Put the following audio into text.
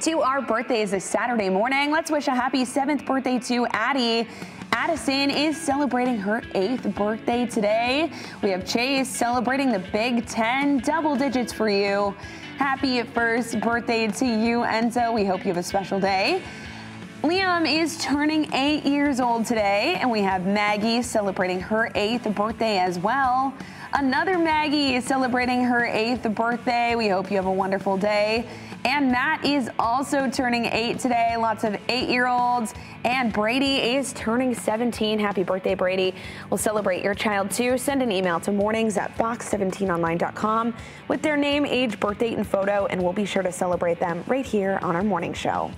to our birthdays this Saturday morning. Let's wish a happy seventh birthday to Addie. Addison is celebrating her eighth birthday today. We have Chase celebrating the Big Ten, double digits for you. Happy first birthday to you, Enzo. We hope you have a special day. Liam is turning eight years old today, and we have Maggie celebrating her eighth birthday as well. Another Maggie is celebrating her eighth birthday. We hope you have a wonderful day. And Matt is also turning eight today. Lots of eight year olds. And Brady is turning 17. Happy birthday, Brady. We'll celebrate your child too. Send an email to mornings at fox17online.com with their name, age, birth date, and photo, and we'll be sure to celebrate them right here on our morning show.